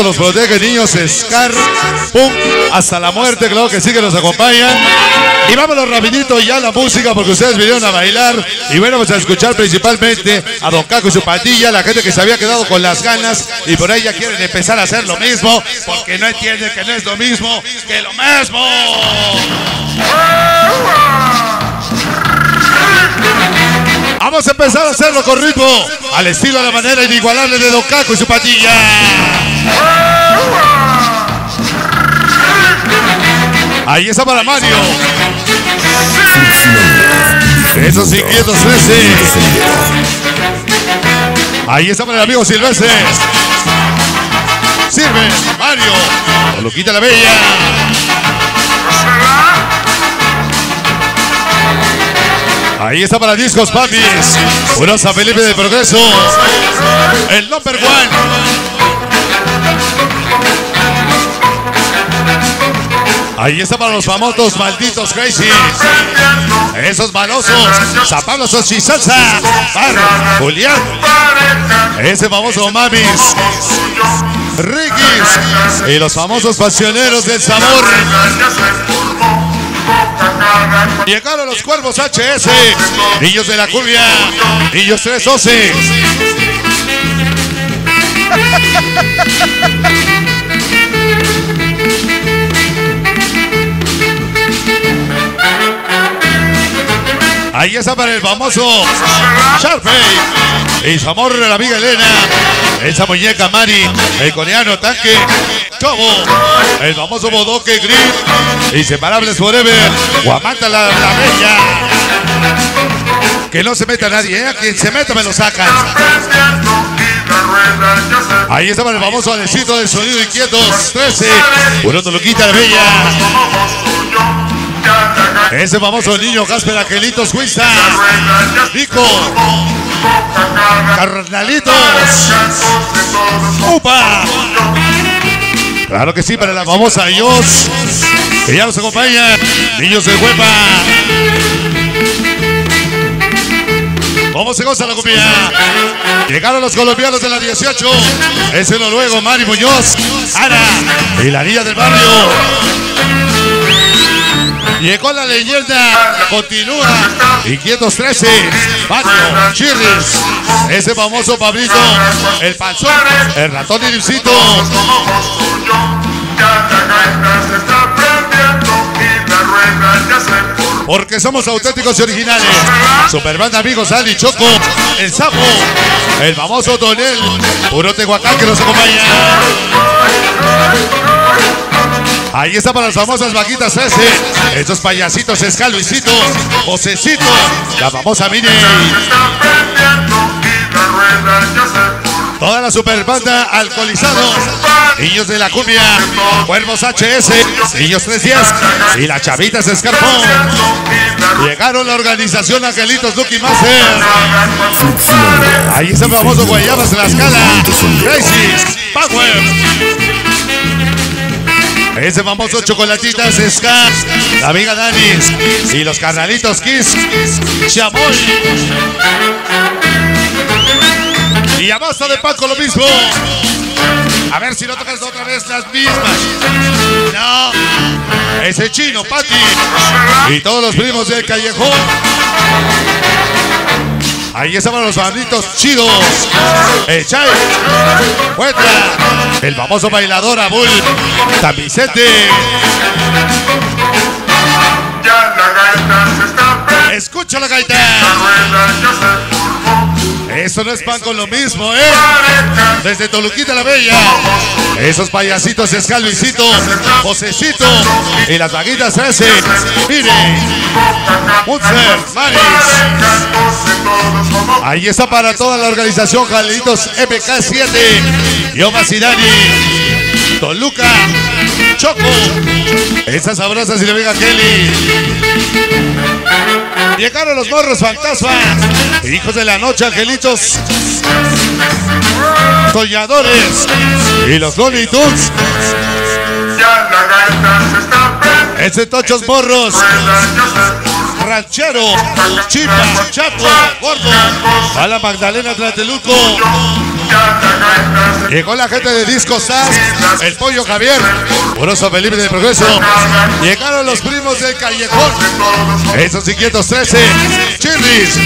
los protege, niños. Scar, pum, hasta la muerte, claro que sí que nos acompañan. Y vámonos rapidito ya a la música porque ustedes vinieron a bailar y bueno, vamos a escuchar principalmente a Don Caco y su pandilla, la gente que se había quedado con las ganas y por ahí ya quieren empezar a hacer lo mismo porque no entienden que no es lo mismo que lo mismo. Vamos a empezar a hacerlo con ritmo, al estilo de la manera inigualable de Don Caco y su patilla. Ahí está para Mario. Esos inquietos 13. Ahí está para el amigo Silvestre. Sirve, Mario. Lo quita la bella. Ahí está para Discos Papis. Unos San Felipe de Progreso. El number one. Ahí está para los famosos malditos crazy. Esos malosos. San Pablo Salsa. Bar, Julián. Ese famoso Mamis. Rikis. Y los famosos pasioneros del sabor. Llegaron los cuervos HS, niños de la cumbia, niños 312. Ahí está para el famoso Sharpay y su amor la amiga Elena, esa muñeca Mari, el coreano tanque, Chobo, el famoso bodoque Green, inseparables forever, Guamanta la, la bella. Que no se meta nadie, ¿eh? quien se meta me lo sacan. Ahí está para el famoso Alecito del sonido inquietos 13, uno lo quita la bella. Ese famoso niño Casper Angelitos Huiza. Nico. Carnalitos. Upa. Claro que sí, para la famosa Dios. Que ya nos acompaña. Niños de Huepa. ¿Cómo se goza la comida? Llegaron los colombianos de la 18. Ese lo luego, Mari Muñoz, Ana y la niña del barrio. Llegó la leyenda, continúa. Inquietos 13, Patio, Chirris, ese famoso Pablito, el panzón, el ratón y Luisito. Porque somos auténticos y originales. Superbanda amigos Ali Choco, el Sapo, el famoso Tonel, puro Tehuacán que nos acompaña. Ahí está para las famosas vaquitas ese. Estos payasitos es Luisito, la famosa Mini. Toda la super banda alcoholizados, niños de la cumbia, cuervos HS, niños 310 y la chavitas Escarpón. Llegaron la organización Angelitos Lucky Master. Ahí está el famoso Guayabas de la escala. Crazy, Power. Ese famoso chocolatitas Ska, la amiga Danis y los carnalitos Kiss, Chamoy. Y a basta de Paco lo mismo. A ver si no tocas otra vez las mismas. No. Ese chino, Pati. Y todos los primos del callejón. Ahí estaban los banditos chidos. El Chay. Cuenta. El famoso bailador Abul. Tamicete. Ya la gaita se está Escucha la gaita. Eso no es pan con lo mismo, ¿eh? Desde Toluquita la Bella. Esos payasitos es Calvicito, Josecito y las vaguitas ese. Mire. Mutzer, Maris. Ahí está para toda la organización Jalitos MK7. Yoma Sidani. Toluca. Choco. Esas sabrosas y la amiga Kelly. Llegaron los morros fantasmas. Hijos de la noche, angelitos. Soñadores. Y los Looney Tunes. Ese tochos morros. Ranchero. Chipa. Chapo. Gordo. A la Magdalena Tlateluco. Llegó la gente de Disco Sass, el pollo Javier, Poroso Felipe de Progreso. Llegaron los primos del Callejón, esos inquietos 13, Chirris.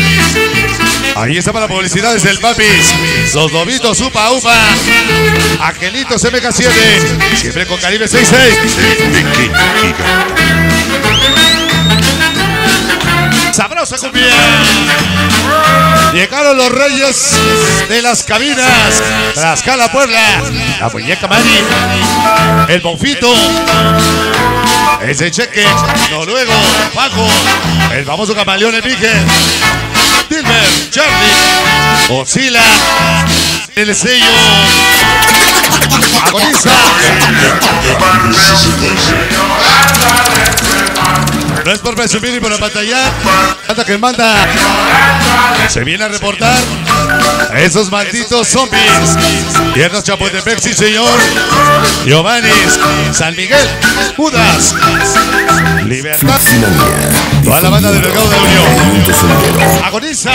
Ahí está para publicidades del Papis, los lobitos Upa Upa, Angelitos MK7, siempre con Caribe 66. Sabrosa cumbia. Llegaron los reyes de las cabinas. Tlaxcala Puebla. La muñeca Mari. El Bonfito. Ese cheque. Noruego. Paco. El famoso camaleón Enrique. Dilber. Charlie. Oscila. El sello. No es por presumir ni por apantallar. Hasta que manda. Se viene a reportar. Esos malditos zombies. Tierras Chapultepec, sí señor. Giovanni. San Miguel. Judas. Libertad. Toda la banda del mercado de Unión. Agoniza.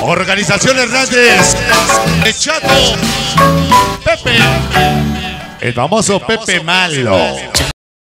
Organización Hernández. El. Pepe. El famoso Pepe Malo.